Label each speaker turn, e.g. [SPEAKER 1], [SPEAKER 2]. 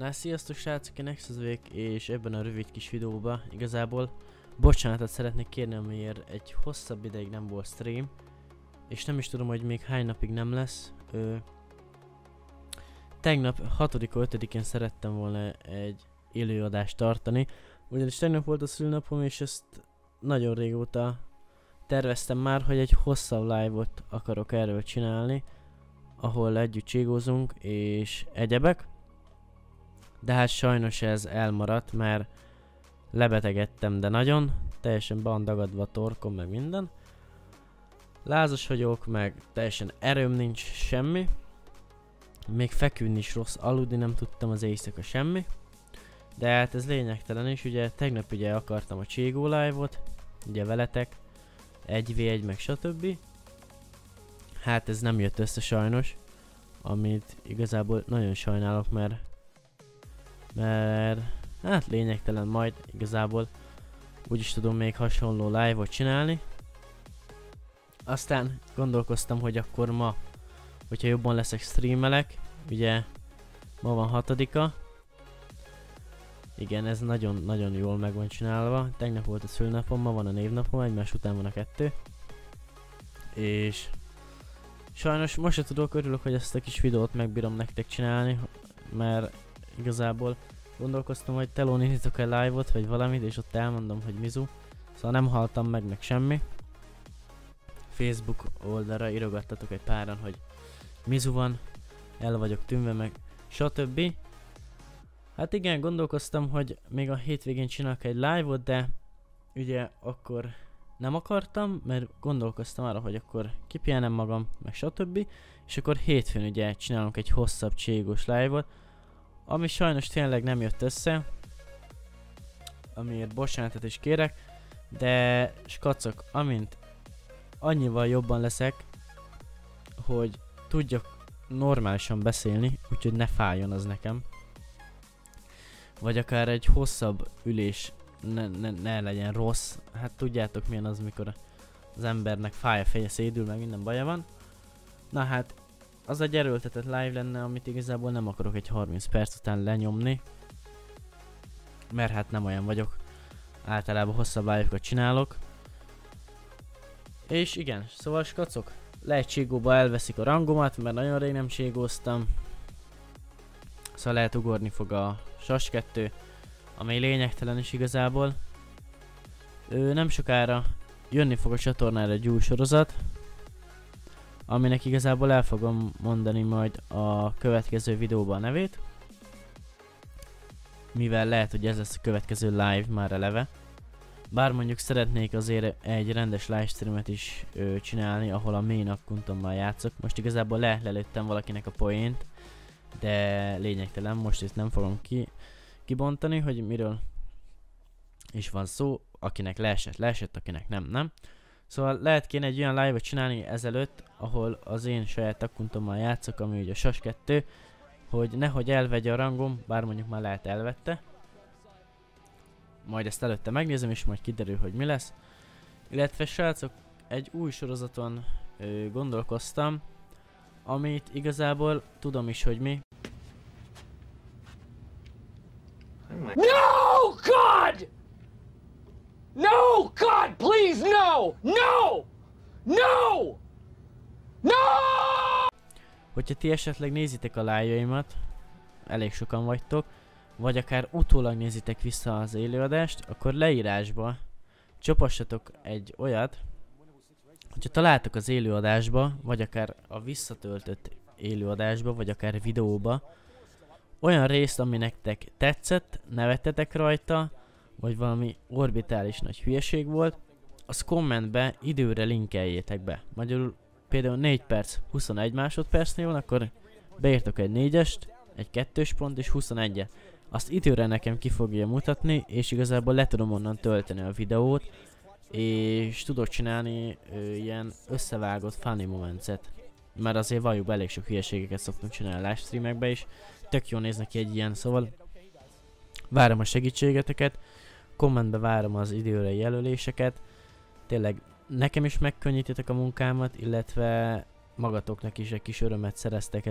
[SPEAKER 1] Na sziasztok srácok, én Exozvék, és ebben a rövid kis videóban igazából bocsánatot szeretnék kérni, amiért egy hosszabb ideig nem volt stream, és nem is tudom, hogy még hány napig nem lesz. Ö, tegnap 6-5-én szerettem volna egy élőadást tartani, ugyanis tegnap volt a szülnapom, és ezt nagyon régóta terveztem már, hogy egy hosszabb live-ot akarok erről csinálni, ahol együtt cségózunk és egyebek. De hát sajnos ez elmaradt, mert lebetegedtem, de nagyon. Teljesen bandagadva torkom, meg minden. Lázas vagyok, meg teljesen erőm nincs semmi. Még feküdni is rossz, aludni nem tudtam az éjszaka semmi. De hát ez lényegtelen is, ugye tegnap ugye akartam a Cségó live-ot, ugye veletek, 1v1 meg stb. Hát ez nem jött össze sajnos, amit igazából nagyon sajnálok, mert mert hát lényegtelen majd igazából úgyis tudom még hasonló live-ot csinálni. Aztán gondolkoztam, hogy akkor ma, hogyha jobban leszek streamelek, ugye ma van hatodika. Igen, ez nagyon-nagyon jól meg van csinálva. Tegnap volt a szülnapom, ma van a névnapom, egymás után van a kettő. És sajnos most se tudok, örülök, hogy ezt a kis videót megbírom nektek csinálni, mert igazából gondolkoztam, hogy telón indítok egy live-ot, vagy valamit, és ott elmondom, hogy mizu. Szóval nem haltam meg, meg semmi. Facebook oldalra írogattatok egy páran, hogy mizu van, el vagyok tűnve, meg stb. Hát igen, gondolkoztam, hogy még a hétvégén csinálok egy live-ot, de ugye akkor nem akartam, mert gondolkoztam arra, hogy akkor kipihenem magam, meg stb. És akkor hétfőn ugye csinálunk egy hosszabb cségos live-ot, ami sajnos tényleg nem jött össze. Amiért bocsánatot is kérek. De skacok, amint annyival jobban leszek, hogy tudjak normálisan beszélni, úgyhogy ne fájjon az nekem. Vagy akár egy hosszabb ülés ne, ne, ne legyen rossz. Hát tudjátok milyen az, mikor az embernek fáj a feje, szédül, meg minden baja van. Na hát az egy erőltetett live lenne, amit igazából nem akarok egy 30 perc után lenyomni. Mert hát nem olyan vagyok. Általában hosszabb live-okat csinálok. És igen, szóval skacok, lehet cségóba elveszik a rangomat, mert nagyon rég nem cségóztam. Szóval lehet ugorni fog a SAS 2, amely lényegtelen is igazából. Ő nem sokára jönni fog a csatornára egy új sorozat, aminek igazából el fogom mondani majd a következő videóban a nevét. Mivel lehet, hogy ez lesz a következő live már eleve. Bár mondjuk szeretnék azért egy rendes livestreamet is ö, csinálni, ahol a main accountommal játszok. Most igazából le lelőttem valakinek a poént, de lényegtelen, most ezt nem fogom ki, kibontani, hogy miről is van szó. Akinek leesett, leesett, akinek nem, nem. Szóval lehet kéne egy olyan live-ot csinálni ezelőtt, ahol az én saját akkuntommal játszok, ami ugye a SAS 2, hogy nehogy elvegye a rangom, bár mondjuk már lehet elvette. Majd ezt előtte megnézem, és majd kiderül, hogy mi lesz. Illetve srácok, egy új sorozaton ö, gondolkoztam, amit igazából tudom is, hogy mi.
[SPEAKER 2] No! No, God, please, no! No! No! No!
[SPEAKER 1] Hogyha ti esetleg nézitek a lájaimat, elég sokan vagytok, vagy akár utólag nézitek vissza az élőadást, akkor leírásba csapassatok egy olyat, hogyha találtok az élőadásba, vagy akár a visszatöltött élőadásba, vagy akár videóba, olyan részt, ami nektek tetszett, nevettetek rajta, vagy valami orbitális nagy hülyeség volt, az kommentbe időre linkeljétek be. Magyarul például 4 perc 21 másodpercnél van, akkor beírtok egy 4-est, egy 2 pont és 21-et. Azt időre nekem ki fogja mutatni, és igazából le tudom onnan tölteni a videót, és tudok csinálni ö, ilyen összevágott funny momentset. Mert azért valljuk elég sok hülyeségeket szoktunk csinálni a live streamekbe is. Tök jól néz neki egy ilyen, szóval várom a segítségeteket, kommentbe várom az időre jelöléseket, tényleg nekem is megkönnyítitek a munkámat, illetve magatoknak is egy kis örömet szereztek ez